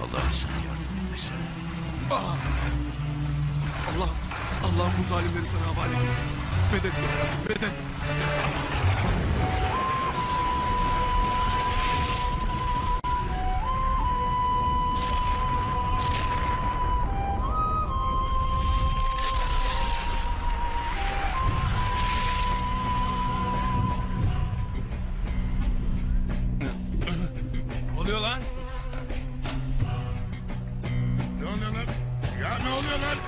Allah'ım sana yardım etmesin. Ah! Allah, Allah'ım bu zalimleri sana havale ediyorum. Medet, medet. Ne oluyor lan? Ya ne oluyor lan?